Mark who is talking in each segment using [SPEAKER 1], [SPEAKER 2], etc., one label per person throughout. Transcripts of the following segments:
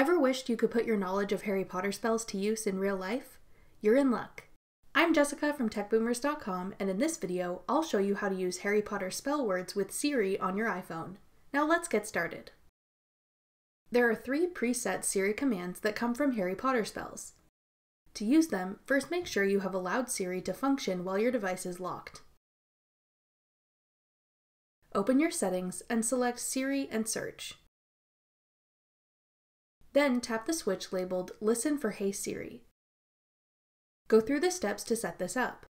[SPEAKER 1] Ever wished you could put your knowledge of Harry Potter spells to use in real life? You're in luck. I'm Jessica from TechBoomers.com, and in this video, I'll show you how to use Harry Potter spell words with Siri on your iPhone. Now let's get started. There are three preset Siri commands that come from Harry Potter spells. To use them, first make sure you have allowed Siri to function while your device is locked. Open your settings and select Siri and Search. Then tap the switch labeled Listen for Hey Siri. Go through the steps to set this up.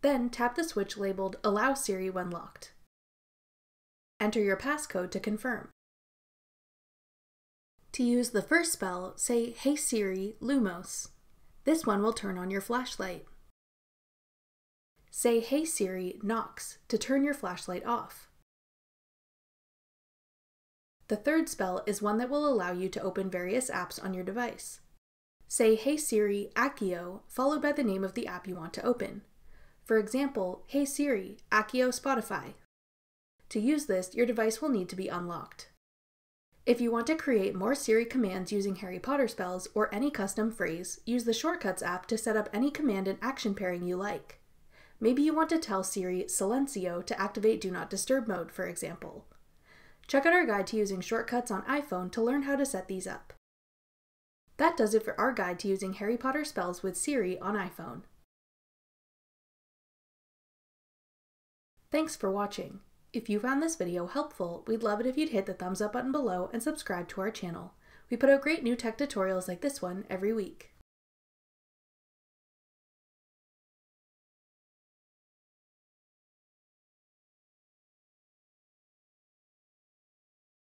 [SPEAKER 1] Then tap the switch labeled Allow Siri when locked. Enter your passcode to confirm. To use the first spell, say Hey Siri, Lumos. This one will turn on your flashlight. Say Hey Siri, Nox to turn your flashlight off. The third spell is one that will allow you to open various apps on your device. Say Hey Siri, Accio, followed by the name of the app you want to open. For example, Hey Siri, Accio Spotify. To use this, your device will need to be unlocked. If you want to create more Siri commands using Harry Potter spells or any custom phrase, use the Shortcuts app to set up any command and action pairing you like. Maybe you want to tell Siri Silencio to activate Do Not Disturb mode, for example. Check out our guide to using shortcuts on iPhone to learn how to set these up. That does it for our guide to using Harry Potter spells with Siri on iPhone. Thanks for watching. If you found this video helpful, we'd love it if you'd hit the thumbs up button below and subscribe to our channel. We put out great new tech tutorials like this one every week.